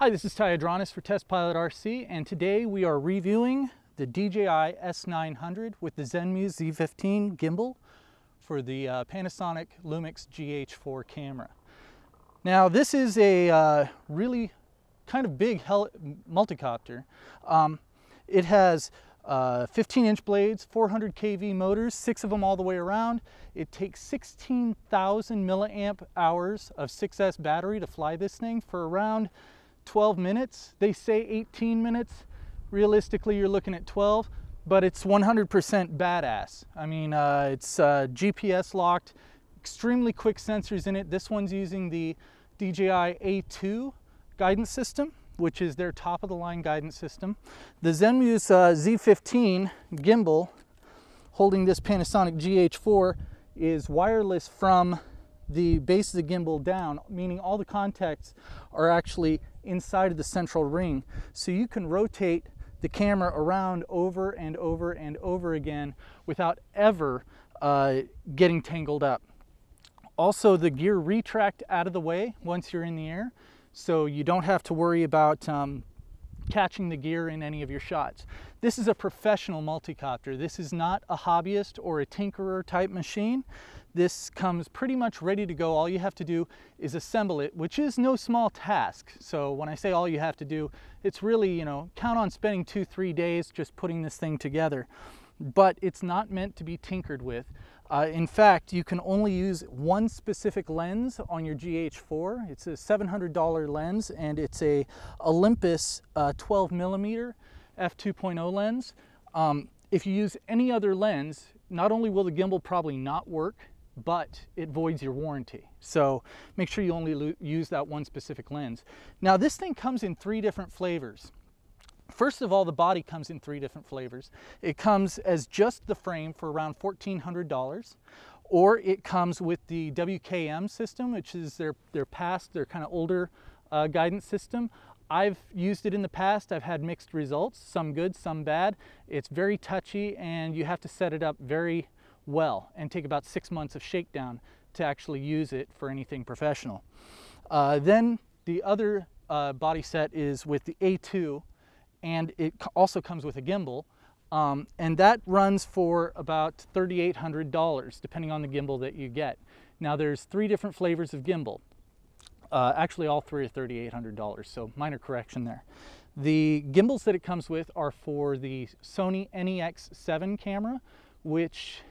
Hi, this is Ty Audronis for Test Pilot RC, and today we are reviewing the DJI S900 with the Zenmuse Z15 gimbal for the uh, Panasonic Lumix GH4 camera. Now, this is a uh, really kind of big multicopter. Um, it has uh, 15 inch blades, 400 kV motors, six of them all the way around. It takes 16,000 milliamp hours of 6S battery to fly this thing for around 12 minutes. They say 18 minutes. Realistically, you're looking at 12, but it's 100% badass. I mean, uh, it's uh, GPS locked, extremely quick sensors in it. This one's using the DJI A2 guidance system, which is their top of the line guidance system. The Zenmuse uh, Z15 gimbal holding this Panasonic GH4 is wireless from the base of the gimbal down, meaning all the contacts are actually inside of the central ring. So you can rotate the camera around over and over and over again without ever uh, getting tangled up. Also, the gear retract out of the way once you're in the air, so you don't have to worry about um, catching the gear in any of your shots. This is a professional multicopter. This is not a hobbyist or a tinkerer type machine. This comes pretty much ready to go. All you have to do is assemble it, which is no small task. So when I say all you have to do, it's really, you know, count on spending two, three days just putting this thing together. But it's not meant to be tinkered with. Uh, in fact, you can only use one specific lens on your GH4. It's a $700 lens and it's a Olympus uh, 12 millimeter f2.0 lens. Um, if you use any other lens, not only will the gimbal probably not work, but it voids your warranty. So make sure you only use that one specific lens. Now this thing comes in three different flavors. First of all, the body comes in three different flavors. It comes as just the frame for around $1,400, or it comes with the WKM system, which is their, their past, their kind of older uh, guidance system. I've used it in the past. I've had mixed results, some good, some bad. It's very touchy and you have to set it up very well and take about six months of shakedown to actually use it for anything professional. Uh, then the other uh, body set is with the A2 and it also comes with a gimbal um, and that runs for about $3,800 depending on the gimbal that you get. Now there's three different flavors of gimbal. Uh, actually all three are $3,800 so minor correction there. The gimbals that it comes with are for the Sony NEX7 camera which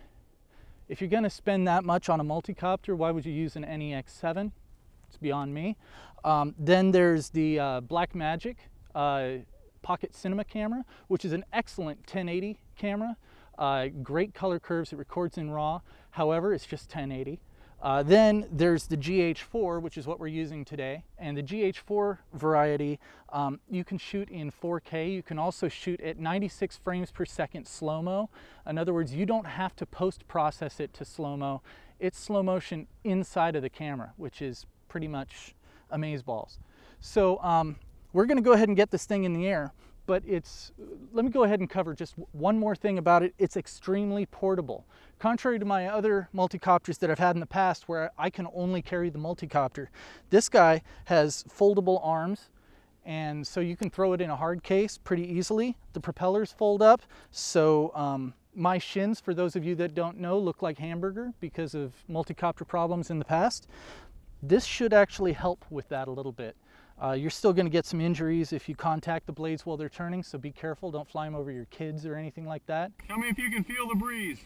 if you're gonna spend that much on a multicopter, why would you use an NEX7? It's beyond me. Um, then there's the uh, Blackmagic uh, Pocket Cinema camera, which is an excellent 1080 camera. Uh, great color curves, it records in RAW. However, it's just 1080. Uh, then there's the GH4, which is what we're using today. And the GH4 variety, um, you can shoot in 4K. You can also shoot at 96 frames per second slow-mo. In other words, you don't have to post-process it to slow-mo. It's slow motion inside of the camera, which is pretty much amazeballs. So um, we're gonna go ahead and get this thing in the air but it's, let me go ahead and cover just one more thing about it. It's extremely portable. Contrary to my other multicopters that I've had in the past where I can only carry the multicopter, this guy has foldable arms and so you can throw it in a hard case pretty easily. The propellers fold up, so um, my shins, for those of you that don't know, look like hamburger because of multicopter problems in the past. This should actually help with that a little bit. Uh, you're still going to get some injuries if you contact the blades while they're turning, so be careful. Don't fly them over your kids or anything like that. Tell me if you can feel the breeze.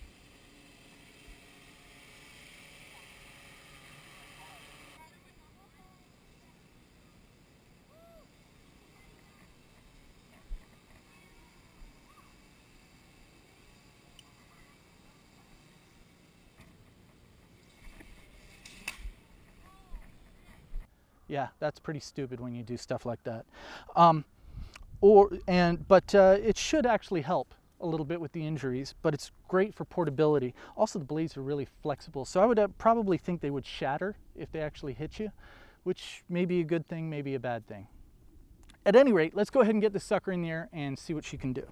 Yeah, that's pretty stupid when you do stuff like that. Um, or and but uh, it should actually help a little bit with the injuries, but it's great for portability. Also, the blades are really flexible, so I would uh, probably think they would shatter if they actually hit you, which may be a good thing, maybe a bad thing. At any rate, let's go ahead and get this sucker in there and see what she can do.